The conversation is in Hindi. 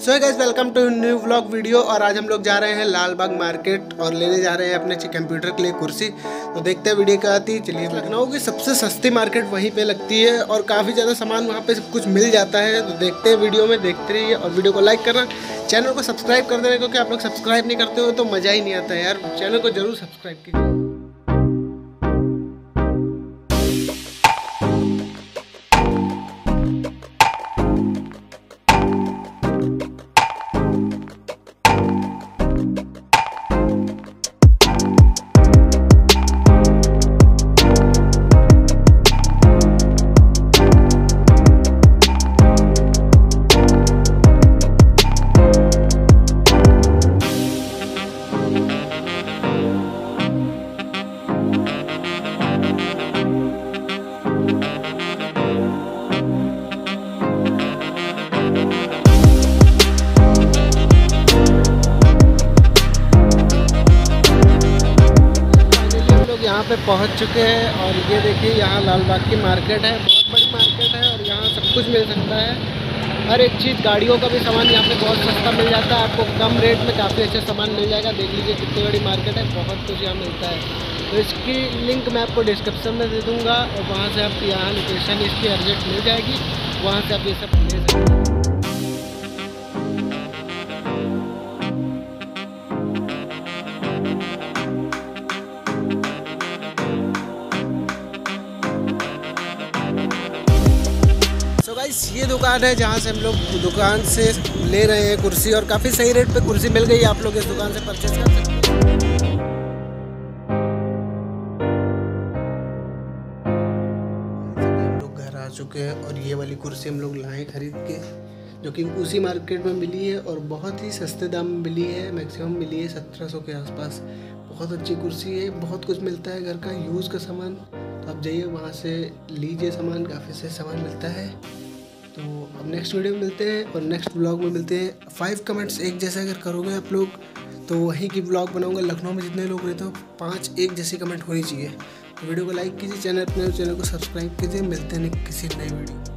So guys welcome to new vlog video और आज हम लोग जा रहे हैं लालबाग मार्केट और लेने जा रहे हैं अपने कंप्यूटर के लिए कुर्सी। तो देखते हैं वीडियो क्या आती है। चलिए लखनऊ की सबसे सस्ती मार्केट वहीं पे लगती है और काफ़ी ज़्यादा सामान वहाँ पे सब कुछ मिल जाता है। तो देखते हैं वीडियो में, देखते रहिए और वीडियो को लाइक करना। चैनल को सब्सक्राइब कर देना क्योंकि आप लोग सब्सक्राइब नहीं करते हो तो मज़ा ही नहीं आता है यार। चैनल को ज़रूर सब्सक्राइब कीजिए। यहाँ पे पहुँच चुके हैं और ये देखिए यहाँ लाल बाग की मार्केट है, बहुत बड़ी मार्केट है और यहाँ सब कुछ मिल सकता है। हर एक चीज़, गाड़ियों का भी सामान यहाँ पे बहुत सस्ता मिल जाता है, आपको कम रेट में काफ़ी अच्छा सामान मिल जाएगा। देख लीजिए कितनी बड़ी मार्केट है, बहुत कुछ यहाँ मिलता है। तो इसकी लिंक मैं आपको डिस्क्रिप्शन में दे दूँगा और वहाँ से आप यहाँ लोकेशन इसकी अर्जेंट मिल जाएगी, वहाँ से आप ये सब ले सकते हैं। गाइस, ये दुकान है जहाँ से हम लोग दुकान से ले रहे हैं कुर्सी और काफ़ी सही रेट पे कुर्सी मिल गई आप लोग इस दुकान से परचेज कर सकते चुके हैं और ये वाली कुर्सी हम लोग लाए खरीद के, जो कि उसी मार्केट में मिली है और बहुत ही सस्ते दाम में मिली है मैक्सिमम मिली है सत्रह सौ के आसपास। बहुत अच्छी कुर्सी है, बहुत कुछ मिलता है घर का यूज़ का सामान। तो आप जाइए वहाँ से लीजिए सामान, काफ़ी से सामान मिलता है। तो अब नेक्स्ट वीडियो में मिलते हैं और नेक्स्ट ब्लॉग में मिलते हैं। फाइव कमेंट्स एक जैसे अगर करोगे आप लोग तो वहीं की ब्लॉग बनाऊँगा। लखनऊ में जितने लोग रहते हो पाँच एक जैसी कमेंट होनी चाहिए। तो वीडियो को लाइक कीजिए चैनल अपने चैनल को सब्सक्राइब कीजिए। मिलते हैं किसी नए वीडियो